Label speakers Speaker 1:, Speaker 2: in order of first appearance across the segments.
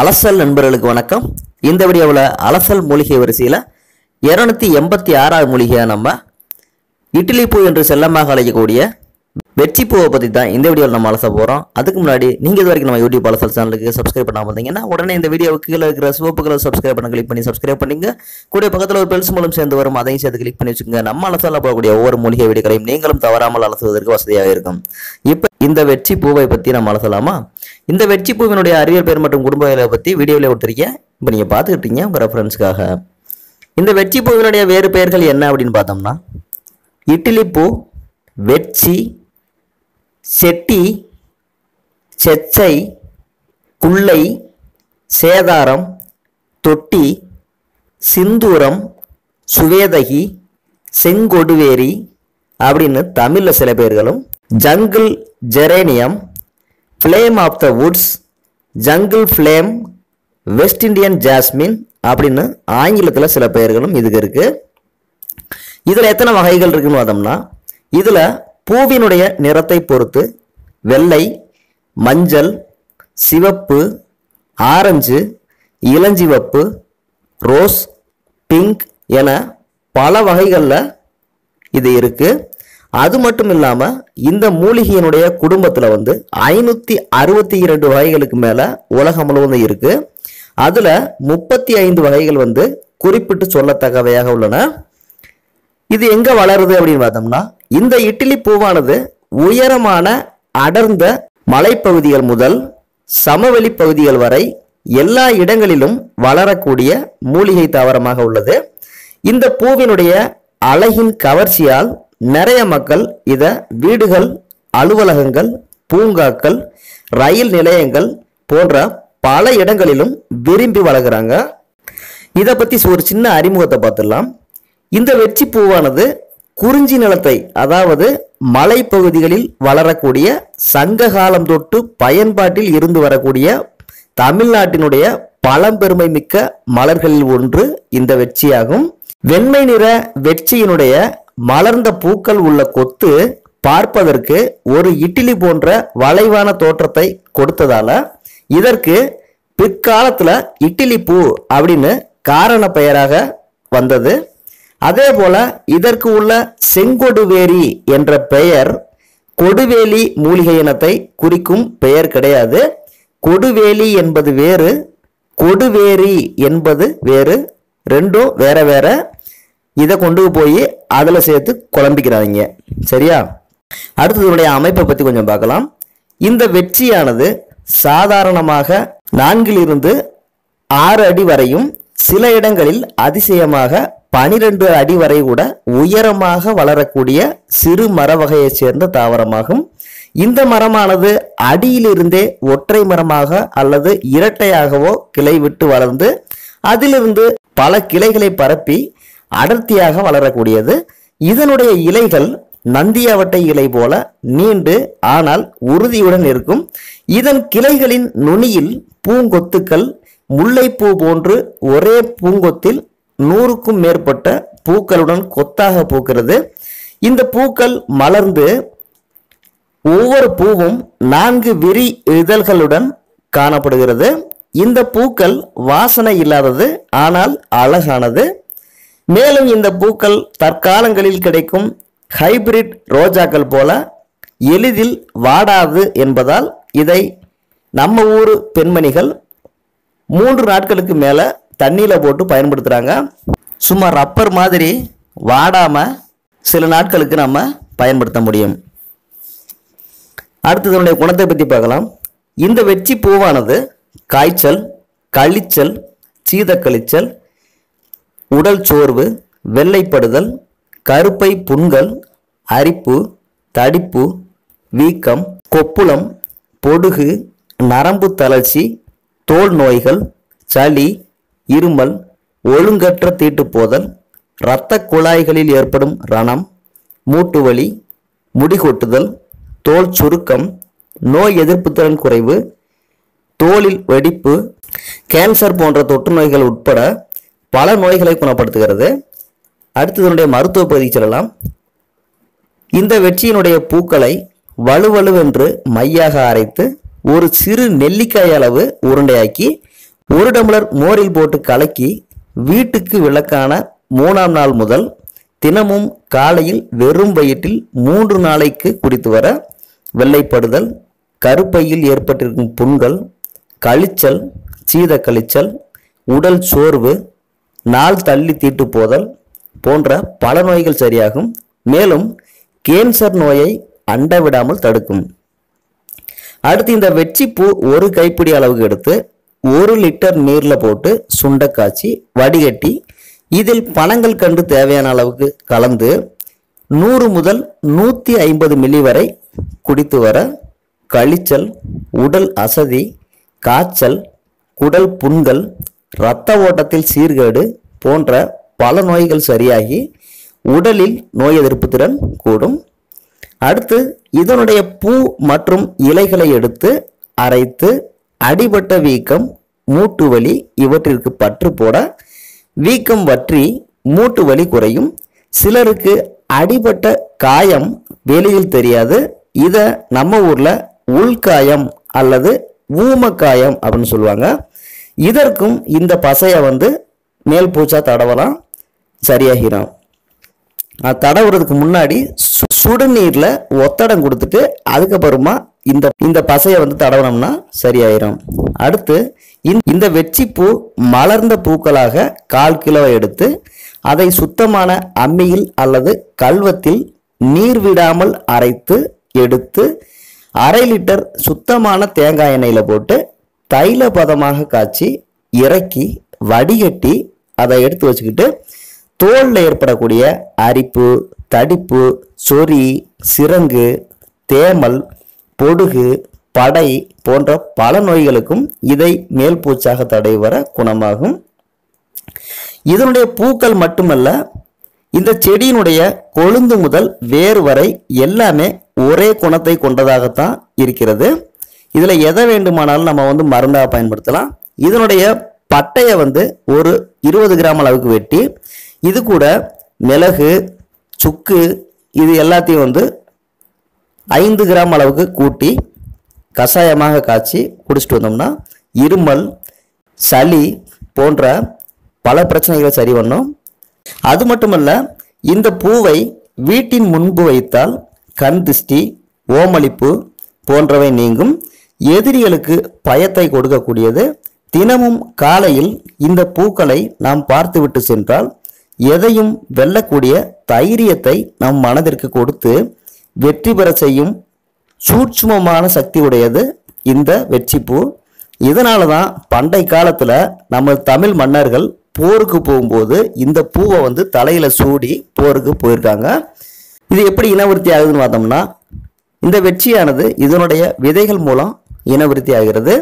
Speaker 1: அலசல் நண்பர்களுக்கு வணக்கம். இந்த வீடியோவில் அலசல் மூலிகை வரிசையில் இரநூத்தி எண்பத்தி ஆறாவது மூலிகையாக நம்ம இட்லி பூ என்று செல்லமாக அழைக்கக்கூடிய வெற்றி பூவை பற்றி தான் இந்த வீடியோவில் நம்ம அலச போகிறோம் அதுக்கு முன்னாடி நீங்கள் இது வரைக்கும் நம்ம யூடியூப் அலசல் சேனலுக்கு சப்ஸ்கிரைப் பண்ணாமல் இருந்தீங்கன்னா உடனே இந்த வீடியோவுக்கு கீழே இருக்கிற சிவப்பு கலர் சப்ஸ்கிரைப் பண்ண கிளிக் பண்ணி சப்ஸ்கிரைப் பண்ணிங்க கூட பக்கத்தில் ஒரு பெல்ஸ் மூலம் சேர்ந்து வரும் அதையும் சேர்த்து கிளிக் பண்ணி வச்சுக்கோங்க. நம்ம அலசலில் போகக்கூடிய ஒவ்வொரு மூலிகை வீடியோக்களையும் நீங்களும் தவறாமல் அலசுவதற்கு வசதியாக இருக்கும். இப்போ இந்த வெற்றி பூவை பற்றி நம்ம அலசலாமா? இந்த வெற்றி பூவினுடைய அறிவியல் பெயர் மற்றும் குடும்பங்களை பற்றி வீடியோவில் கொடுத்துருக்கேன். இப்போ நீங்கள் பார்த்துக்கிட்டீங்க உங்கள் ரெஃபரன்ஸ்க்காக இந்த வெற்றி பூவினுடைய வேறு பெயர்கள் என்ன அப்படின்னு பார்த்தோம்னா இட்லி பூ வெச்சி செட்டி செச்சை குள்ளை சேதாரம் தொட்டி சிந்தூரம் சுவேதகி செங்கொடுவேரி அப்படின்னு தமிழில் சில பேர்களும் jungle geranium flame of the woods jungle flame west Indian jasmine அப்படின்னு ஆங்கிலத்தில் சில பெயர்களும் இதுக்கு இருக்குது இதில் எத்தனை வகைகள் இருக்குன்னு பார்த்தோம்னா இதில் பூவினுடைய நிறத்தை பொறுத்து வெள்ளை மஞ்சள் சிவப்பு ஆரஞ்சு இளஞ்சிவப்பு ரோஸ் பிங்க் என பல வகைகளில் இது இருக்குது அது மட்டும் இல்லாமல் இந்த மூலிகையினுடைய குடும்பத்தில் வந்து ஐநூற்றி அறுபத்தி இரண்டு வகைகளுக்கு மேலே உலகம் முழுவதும் இருக்கு. அதில் முப்பத்தி ஐந்து வகைகள் வந்து குறிப்பிட்டு சொல்லத்தக்கவையாக உள்ளன. இது எங்கே வளருது அப்படின்னு பார்த்தோம்னா இந்த இட்லி பூவானது உயரமான அடர்ந்த மலைப்பகுதிகள் முதல் சமவெளி பகுதிகள் வரை எல்லா இடங்களிலும் வளரக்கூடிய மூலிகை தாவரமாக உள்ளது. இந்த பூவினுடைய அழகின் கவர்ச்சியால் நிறைய மக்கள் இதை வீடுகள் அலுவலகங்கள் பூங்காக்கள் ரயில் நிலையங்கள் போன்ற பல இடங்களிலும் விரும்பி வளர்க்குறாங்க இதை பற்றி ஒரு சின்ன அறிமுகத்தை பார்த்துடலாம். இந்த வெற்றி பூவானது குறிஞ்சி நிலத்தை அதாவது மலைப்பகுதிகளில் வளரக்கூடிய சங்க காலம் தொட்டு பயன்பாட்டில் இருந்து வரக்கூடிய தமிழ்நாட்டினுடைய பழம்பெருமை மிக்க மலர்களில் ஒன்று இந்த வெற்றியாகும். வெண்மை நிற வெற்றியினுடைய மலர்ந்த பூக்கள் உள்ள கொத்து பார்ப்பதற்கு ஒரு இட்லி போன்ற வளைவான தோற்றத்தை கொடுத்ததால இதற்கு பிற்காலத்தில் இட்லி பூ அப்படின்னு காரண பெயராக வந்தது. அதே போல இதற்கு உள்ள செங்கொடுவேரி என்ற பெயர் கொடுவேலி மூலிகை இனத்தை குறிக்கும் பெயர் கிடையாது. கொடுவேலி என்பது வேறு கொடுவேரி என்பது வேறு ரெண்டும் வேற வேற. இதை கொண்டு போய் அதில் சேர்த்து குழம்பிக்கிறாங்க சரியா? அடுத்ததுடைய அமைப்பை பற்றி கொஞ்சம் பார்க்கலாம். இந்த வெற்றியானது சாதாரணமாக நான்கிலிருந்து ஆறு அடி வரையும் சில இடங்களில் அதிசயமாக பனிரெண்டு அடி வரை கூட உயரமாக வளரக்கூடிய சிறு மர வகையைச் சேர்ந்த தாவரமாகும். இந்த மரமானது அடியிலிருந்தே ஒற்றை மரமாக அல்லது இரட்டையாகவோ கிளை விட்டு வளர்ந்து அதிலிருந்து பல கிளைகளை பரப்பி அடர்த்தியாக வளரக்கூடியது. இதனுடைய இலைகள் நந்தியாவட்டை இலை போல நீண்டு ஆனால் உறுதியுடன் இருக்கும். இதன் கிளைகளின் நுனியில் பூங்கொத்துக்கள் முல்லைப்பூ போன்று ஒரே பூங்கொத்தில் நூறுக்கும் மேற்பட்ட பூக்களுடன் கொத்தாக பூக்கிறது. இந்த பூக்கள் மலர்ந்து ஒவ்வொரு பூவும் நான்கு விரி இதழ்களுடன் காணப்படுகிறது. இந்த பூக்கள் வாசனை இல்லாதது ஆனால் அழகானது. மேலும் இந்த பூக்கள் தற்காலங்களில் கிடைக்கும் ஹைபிரிட் ரோஜாக்கள் போல எளிதில் வாடாது என்பதால் இதை நம்ம ஊர் பெண்மணிகள் மூன்று நாட்களுக்கு மேலே தண்ணியில் போட்டு பயன்படுத்துகிறாங்க சும்மா ரப்பர் மாதிரி வாடாமல் சில நாட்களுக்கு நம்ம பயன்படுத்த முடியும். அடுத்து இதனுடைய குணத்தை பற்றி பார்க்கலாம். இந்த வெற்றி பூவானது காய்ச்சல் கழிச்சல் சீதக்கழிச்சல் உடல் சோர்வு வெள்ளைப்படுதல் கருப்பை புண்கள் அரிப்பு தடிப்பு வீக்கம் கொப்புளம் பொடுகு நரம்பு தளர்ச்சி தோல் நோய்கள் சளி இருமல் ஒழுங்கற்ற தீட்டுப்போதல் இரத்த குழாய்களில் ஏற்படும் ரணம் மூட்டுவலி முடிகொட்டுதல் முடி கொட்டுதல் தோல் சுருக்கம் நோய் எதிர்ப்புத்திறன் குறைவு தோலில் வெடிப்பு கேன்சர் போன்ற தொற்று நோய்கள் உட்பட பல நோய்களை குணப்படுத்துகிறது. அடுத்ததனுடைய மருத்துவ பகுதிக்கு செல்லலாம். இந்த வெற்றியினுடைய பூக்களை வலுவலுவென்று மையாக அரைத்து ஒரு சிறு நெல்லிக்காய் அளவு உருண்டையாக்கி ஒரு டம்ளர் மோரில் போட்டு கலக்கி வீட்டுக்கு விளக்கான மூணாம் நாள் முதல் தினமும் காலையில் வெறும் வயிற்றில் மூன்று நாளைக்கு குடித்து வர வெள்ளைப்படுதல் கருப்பையில் ஏற்பட்டிருக்கும் புண்கள் கழிச்சல் சீத கழிச்சல் உடல் சோர்வு நாள் தள்ளி தீட்டு போதல் போன்ற பல நோய்கள் சரியாகும். மேலும் கேன்சர் நோயை அண்ட விடாமல் தடுக்கும். அடுத்து இந்த வெச்சிப்பூ ஒரு கைப்பிடி அளவுக்கு எடுத்து ஒரு லிட்டர் நீரில் போட்டு சுண்ட காய்ச்சி வடிகட்டி இதில் பணங்கள் கண்டு தேவையான அளவுக்கு கலந்து நூறு முதல் நூற்றி ஐம்பது மில்லி வரை குடித்து வர கழிச்சல் உடல் அசதி காய்ச்சல் குடல் புண்கள் இரத்த ஓட்டத்தில் சீர்கேடு போன்ற பல நோய்கள் சரியாகி உடலில் நோய் எதிர்ப்பு திறன் கூடும். அடுத்து இதனுடைய பூ மற்றும் இலைகளை எடுத்து அரைத்து அடிபட்ட வீக்கம் மூட்டு வலி இவற்றிற்கு பற்று போட வீக்கம் வற்றி மூட்டு வலி குறையும். சிலருக்கு அடிபட்ட காயம் வெளியில் தெரியாது. இதை நம்ம ஊரில் உள்காயம் அல்லது ஊமக்காயம் அப்படின்னு சொல்லுவாங்க. இதற்கும் இந்த பசையை வந்து மேல் பூச்சா தடவலாம் சரியாகிடும் அது தடவுறதுக்கு முன்னாடி சு- சுடுநீர்ல ஒத்தடம் கொடுத்துட்டு அதுக்கப்புறமா இந்த இந்த பசையை வந்து தடவனோம்னா சரியாயிரும். அடுத்து இந்த- இந்த வெச்சிப்பூ மலர்ந்த பூக்களாக கால் கிலோ எடுத்து அதை சுத்தமான அம்மியில் அல்லது கல்வத்தில் நீர் விடாமல் அரைத்து எடுத்து அரை லிட்டர் சுத்தமான தேங்காய் எண்ணெயில் போட்டு தைல பதமாக காய்ச்சி இறக்கி வடிகட்டி அதை எடுத்து வச்சுக்கிட்டு தோலில் ஏற்படக்கூடிய அரிப்பு தடிப்பு சொறி சிரங்கு தேமல் பொடுகு படை போன்ற பல நோய்களுக்கும் இதை மேல் பூச்சாக தடை வர குணமாகும். இதனுடைய பூக்கள் மட்டுமல்ல இந்த செடியினுடைய கொழுந்து முதல் வேர் வரை எல்லாமே ஒரே குணத்தை கொண்டதாகத்தான் இருக்கிறது. இதில் எதை வேண்டுமானாலும் நம்ம வந்து மருந்தாக பயன்படுத்தலாம். இதனுடைய பட்டையை வந்து ஒரு இருபது கிராம் அளவுக்கு வெட்டி இது கூட மிளகு சுக்கு இது எல்லாத்தையும் வந்து ஐந்து கிராம் அளவுக்கு கூட்டி கஷாயமாக காய்ச்சி குடிச்சிட்டு வந்தோம்னா இருமல் சளி போன்ற பல பிரச்சனைகளை சரி பண்ணும். அது மட்டுமல்ல இந்த பூவை வீட்டின் முன்பு வைத்தால் கண் திஷ்டி ஓமளிப்பு போன்றவை நீங்கும். எதிரிகளுக்கு பயத்தை கொடுக்கக்கூடியது. தினமும் காலையில் இந்த பூக்களை நாம் பார்த்துவிட்டு சென்றால் எதையும் வெல்லக்கூடிய தைரியத்தை நம் மனதிற்கு கொடுத்து வெற்றி பெற செய்யும் சூட்சுமமான சக்தி உடையது இந்த வெற்றிப்பூ. இதனால தான் பண்டை காலத்தில் நம்ம தமிழ் மன்னர்கள் போருக்கு போகும்போது இந்த பூவை வந்து தலையில் சூடி போருக்கு போயிருக்காங்க. இது எப்படி இனவிருத்தி ஆகுதுன்னு பார்த்தோம்னா இந்த வெற்றியானது இதனுடைய விதைகள் மூலம் இனவிருத்தி ஆகிறது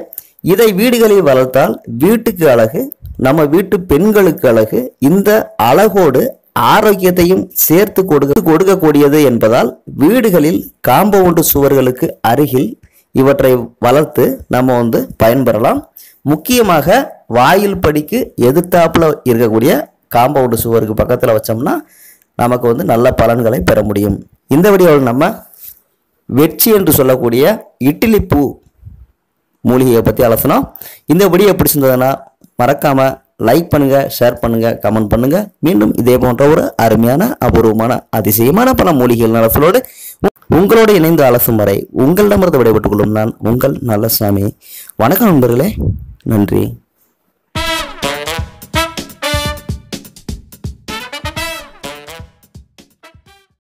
Speaker 1: இதை வீடுகளில் வளர்த்தால் வீட்டுக்கு அழகு நம்ம வீட்டு பெண்களுக்கு அழகு இந்த அழகோடு ஆரோக்கியத்தையும் சேர்த்து கொடுக்க கொடுக்கக்கூடியது என்பதால் வீடுகளில் காம்பவுண்டு சுவர்களுக்கு அருகில் இவற்றை வளர்த்து நம்ம வந்து பயன்பெறலாம். முக்கியமாக வாயில் படிக்கு எதிர்த்தாப்பில் இருக்கக்கூடிய காம்பவுண்டு சுவருக்கு பக்கத்தில் வச்சோம்னா நமக்கு வந்து நல்ல பலன்களை பெற முடியும். இந்த வீடியோவில் நம்ம வெற்றி என்று சொல்லக்கூடிய இட்லி பூ மூலிகையை பற்றி அலசணும் இந்த வீடியோ பிடிச்சிருந்ததுன்னா மறக்காமல் லைக் பண்ணுங்கள் ஷேர் பண்ணுங்கள் கமெண்ட் பண்ணுங்கள் மீண்டும் இதே போன்ற ஒரு அருமையான அபூர்வமான அதிசயமான பல மூலிகைகள் நலசலோடு உங்களோடு இணைந்து அலசும் வரை உங்களிடமிருந்து விடைபெற்றுக் கொள்ளும் நான் உங்கள் நல்ல சாமி. வணக்கம் நண்பர்களே. நன்றி.